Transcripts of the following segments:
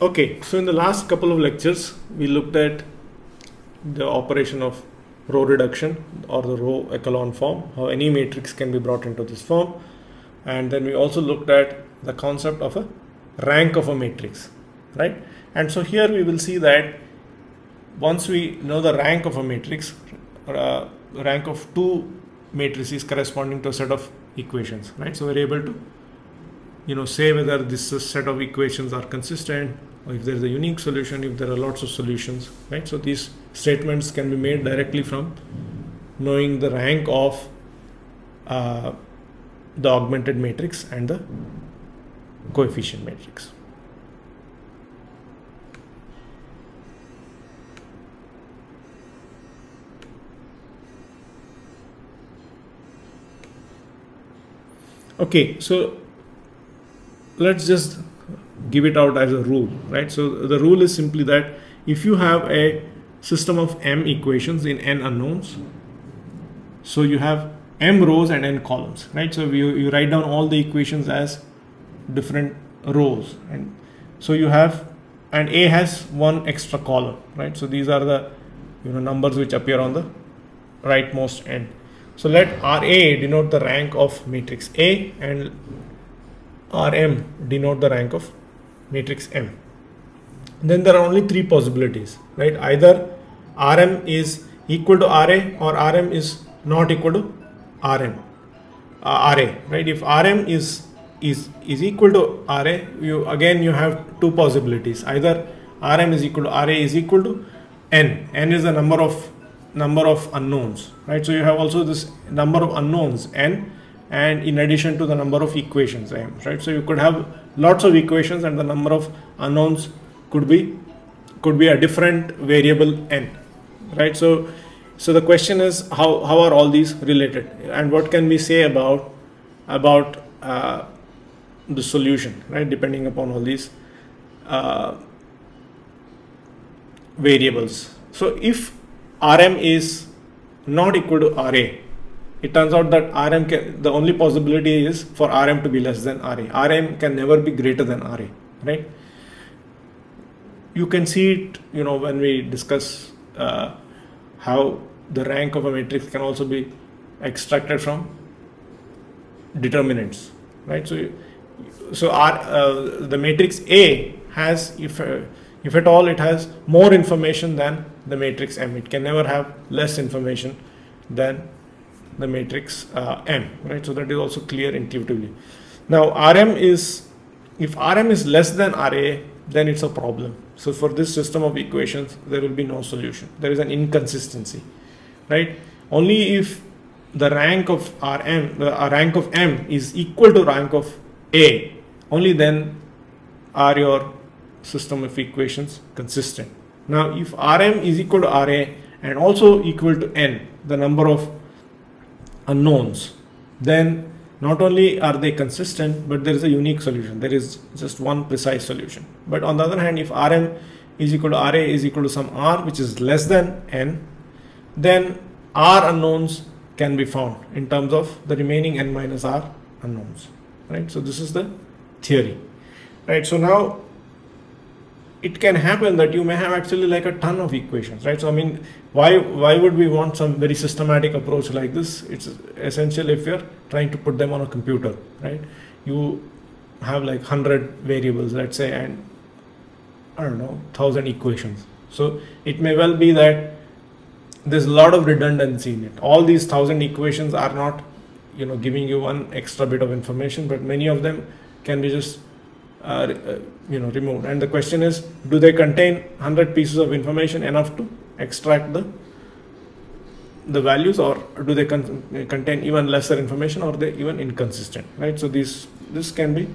Okay, so in the last couple of lectures, we looked at the operation of row reduction or the row echelon form, how any matrix can be brought into this form. And then we also looked at the concept of a rank of a matrix, right? And so here we will see that once we know the rank of a matrix, uh, rank of two matrices corresponding to a set of equations, right? So we're able to, you know, say whether this set of equations are consistent if there is a unique solution, if there are lots of solutions, right? So these statements can be made directly from knowing the rank of uh, the augmented matrix and the coefficient matrix. Okay, so let's just give it out as a rule, right? So the rule is simply that if you have a system of m equations in n unknowns, so you have m rows and n columns, right? So you, you write down all the equations as different rows, and so you have and a has one extra column, right? So these are the you know numbers which appear on the rightmost end. So let Ra denote the rank of matrix A and Rm denote the rank of matrix M. Then there are only three possibilities, right? Either Rm is equal to Ra or Rm is not equal to Rm, uh, Ra, right? If Rm is is is equal to Ra, you again you have two possibilities. Either Rm is equal to Ra is equal to N. N is the number of number of unknowns, right? So you have also this number of unknowns N and in addition to the number of equations m right so you could have lots of equations and the number of unknowns could be could be a different variable n right? So so the question is how how are all these related? And what can we say about about uh, the solution right? Depending upon all these uh, variables. So if rm is not equal to ra it turns out that Rm can, the only possibility is for Rm to be less than Ra. Rm can never be greater than Ra, right? You can see it, you know, when we discuss uh, how the rank of a matrix can also be extracted from determinants, right? So, so R, uh, the matrix A has, if uh, if at all, it has more information than the matrix M. It can never have less information than the matrix uh, M, right? So that is also clear intuitively. Now Rm is, if Rm is less than Ra, then it's a problem. So for this system of equations, there will be no solution. There is an inconsistency, right? Only if the rank of Rm, the uh, rank of M is equal to rank of A, only then are your system of equations consistent. Now if Rm is equal to Ra and also equal to N, the number of unknowns, then not only are they consistent, but there is a unique solution. There is just one precise solution. But on the other hand, if Rm is equal to Ra is equal to some R which is less than N, then R unknowns can be found in terms of the remaining N minus R unknowns, right? So this is the theory, right? So now it can happen that you may have actually like a ton of equations, right? So I mean, why why would we want some very systematic approach like this? It's essential if you're trying to put them on a computer, right? You have like hundred variables, let's say, and I don't know, thousand equations. So it may well be that there's a lot of redundancy in it. All these thousand equations are not, you know, giving you one extra bit of information, but many of them can be just you know removed. And the question is do they contain 100 pieces of information enough to extract the the values or do they con contain even lesser information or they even inconsistent right? So these this can be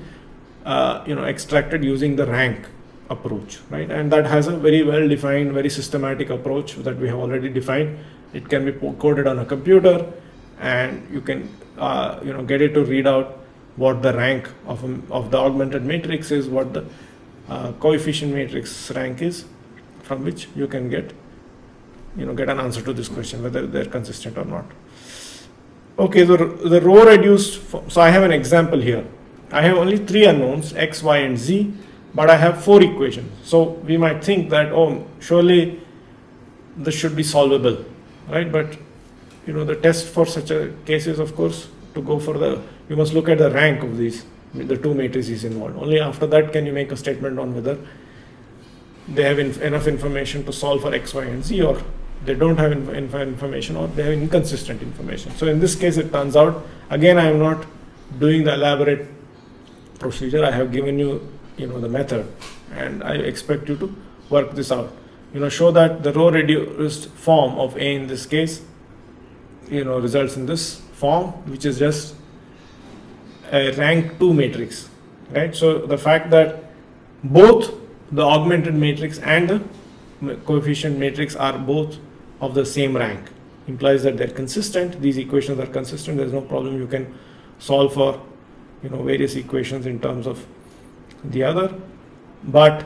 uh, you know extracted using the rank approach right? And that has a very well defined very systematic approach that we have already defined. It can be coded on a computer and you can uh, you know get it to read out what the rank of, a, of the augmented matrix is, what the uh, coefficient matrix rank is, from which you can get, you know, get an answer to this question, whether they're consistent or not. Okay, the, the row reduced, so I have an example here. I have only three unknowns, x, y, and z. but I have four equations. So we might think that, oh, surely this should be solvable, right? But you know, the test for such a case is, of course, to go for the, you must look at the rank of these, the two matrices involved. Only after that can you make a statement on whether they have inf enough information to solve for x, y, and z, or they don't have inf inf information, or they have inconsistent information. So in this case, it turns out, again, I am not doing the elaborate procedure. I have given you, you know, the method, and I expect you to work this out. You know, show that the row reduced form of A in this case, you know, results in this form, which is just a rank 2 matrix, right? So the fact that both the augmented matrix and the coefficient matrix are both of the same rank implies that they're consistent. These equations are consistent. There's no problem. You can solve for you know various equations in terms of the other, but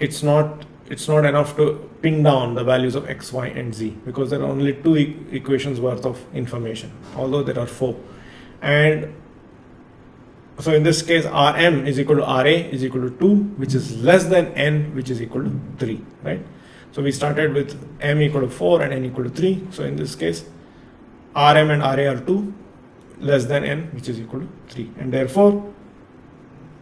it's not it's not enough to pin down the values of x, y, and z because there are only two e equations worth of information, although there are four. And so in this case, Rm is equal to Ra is equal to 2, which is less than n, which is equal to 3, right? So we started with m equal to 4 and n equal to 3. So in this case, Rm and Ra are 2 less than n, which is equal to 3. And therefore,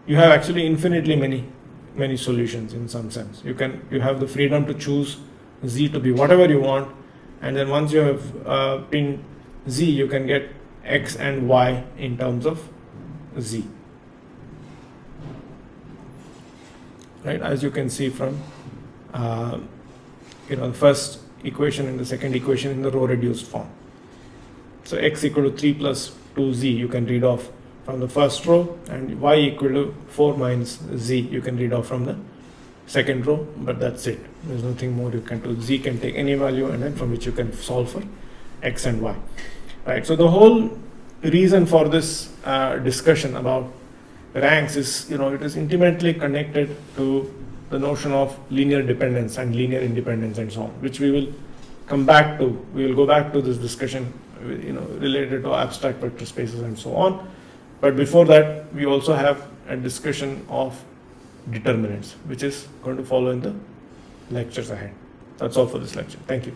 you have actually infinitely many many solutions in some sense. You can you have the freedom to choose z to be whatever you want, and then once you have uh, pinned z, you can get x and y in terms of z. Right, as you can see from uh, you know the first equation and the second equation in the row reduced form. So x equal to 3 plus 2z you can read off from the first row and y equal to 4 minus z you can read off from the second row but that's it. There's nothing more you can do. Z can take any value and then from which you can solve for x and y. Right so the whole reason for this uh, discussion about ranks is you know it is intimately connected to the notion of linear dependence and linear independence and so on which we will come back to. We will go back to this discussion you know related to abstract vector spaces and so on but before that, we also have a discussion of determinants, which is going to follow in the lectures ahead. That's all for this lecture. Thank you.